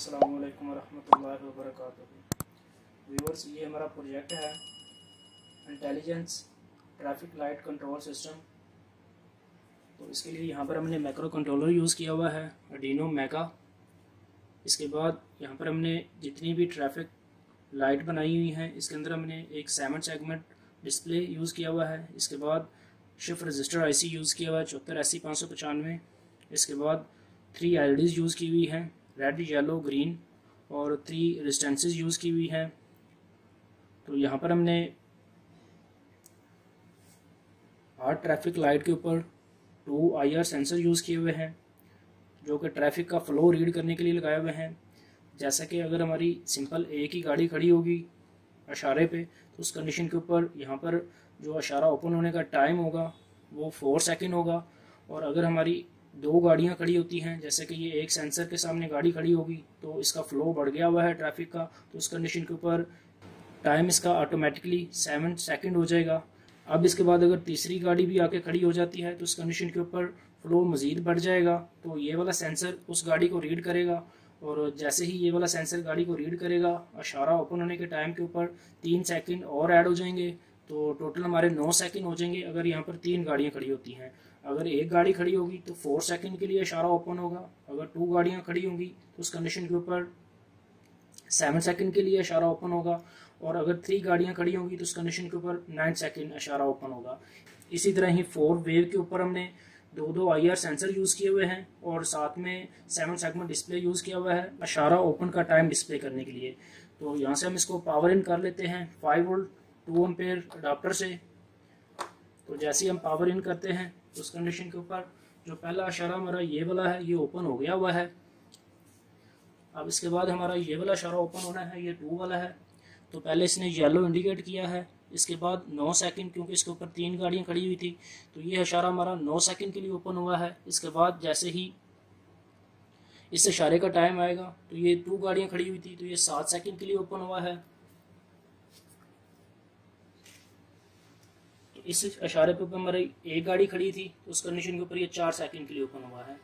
अस्सलाम वालेकुम वरहमतुल्लाहि वबरकातुहू। व्यूअर्स ये हमारा प्रोजेक्ट है intelligence traffic light control system तो इसके लिए यहाँ पर हमने मैक्रो कंट्रोलर यूज़ किया हुआ है अडीनो मैका इसके बाद यहाँ पर हमने जितनी भी ट्रैफ़िक लाइट बनाई हुई हैं, इसके अंदर हमने एक सेवन सेगमेंट डिस्प्ले यूज़ किया हुआ है। इसके बाद शिफ्ट रजिस्टर आईसी यूज़ किया हुआ है, चौहत्तर अस्सी पाँच सौ पचानवे। इसके बाद थ्री एल यूज़ की हुई हैं। रेड येलो ग्रीन और थ्री रिस्टेंसेज यूज़ की हुई हैं। तो यहाँ पर हमने आठ ट्रैफ़िक लाइट के ऊपर two I R sensor use किए हुए हैं, जो कि ट्रैफ़िक का फ़्लो रीड करने के लिए लगाए हुए हैं। जैसा कि अगर हमारी सिंपल एक ही गाड़ी खड़ी होगी अशारे पे तो उस कंडीशन के ऊपर यहाँ पर जो अशारा ओपन होने का टाइम होगा, वो फोर सेकेंड होगा। और अगर हमारी दो गाड़ियाँ खड़ी होती हैं, जैसे कि ये एक सेंसर के सामने गाड़ी खड़ी होगी तो इसका फ़्लो बढ़ गया हुआ है ट्रैफ़िक का तो उस कंडीशन के ऊपर टाइम इसका ऑटोमेटिकली सेवन सेकेंड हो जाएगा। अब इसके बाद अगर तीसरी गाड़ी भी आके खड़ी हो जाती है तो उस कंडीशन के ऊपर फ्लो मज़ीद बढ़ जाएगा तो ये वाला सेंसर उस गाड़ी को रीड करेगा, और जैसे ही ये वाला सेंसर गाड़ी को रीड करेगा, अशारा ओपन होने के टाइम के ऊपर तीन सेकंड और ऐड हो जाएँगे तो टोटल हमारे नौ सेकंड हो जाएँगे। अगर यहाँ पर तीन गाड़ियाँ खड़ी होती हैं। अगर एक गाड़ी खड़ी होगी तो फोर सेकंड के लिए इशारा ओपन होगा। अगर टू गाड़ियाँ खड़ी होंगी तो उस कंडीशन के ऊपर सेवन सेकंड के लिए इशारा ओपन होगा। और अगर थ्री गाड़ियाँ खड़ी होंगी तो उस कंडीशन के ऊपर नाइन सेकेंड इशारा ओपन होगा। इसी तरह ही फोर वेव के ऊपर हमने दो दो आई आर सेंसर यूज़ किए हुए हैं और साथ में सेवन सेगमेंट डिस्प्ले यूज़ किया हुआ है अशारा ओपन का टाइम डिस्प्ले करने के लिए। तो यहाँ से हम इसको पावर इन कर लेते हैं। Five volt two ampere adapter से। तो जैसे ही हम पावर इन करते हैं, उस कंडीशन के ऊपर, जो पहला इशारा हमारा ये वाला है, ये ओपन हो गया हुआ है। अब इसके बाद हमारा ये वाला इशारा ओपन होना है, ये टू वाला है। तो पहले इसने येलो इंडिकेट किया है, इसके बाद नौ सेकंड क्योंकि इसके ऊपर तीन गाड़ियाँ खड़ी हुई थी तो ये इशारा हमारा नौ सेकंड के लिए ओपन हुआ है। इसके बाद जैसे ही इस इशारे का टाइम आएगा तो ये टू गाड़ियाँ खड़ी हुई थी तो ये सात सेकंड के लिए ओपन हुआ है। तो इस इशारे पे ऊपर हमारी एक गाड़ी खड़ी थी तो उस कंडीशन के ऊपर ये चार सेकंड के लिए ओपन हुआ है।